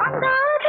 Doctor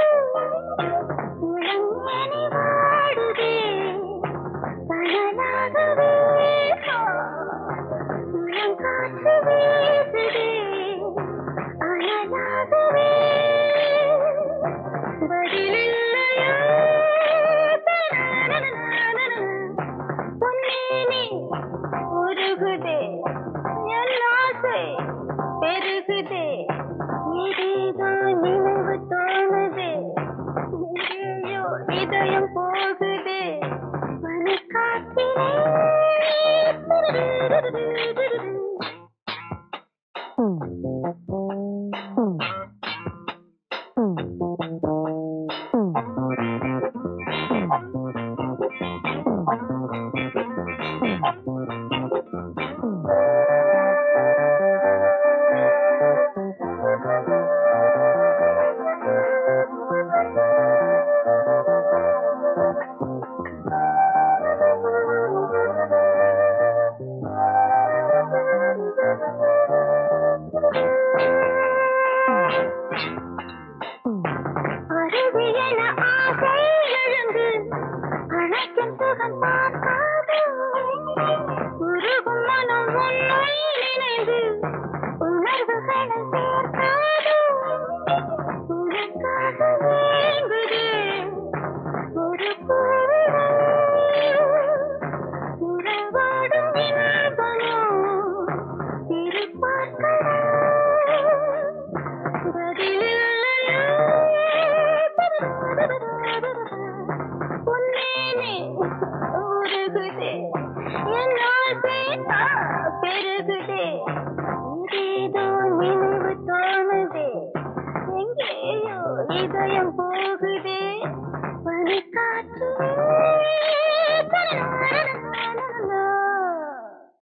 Oh.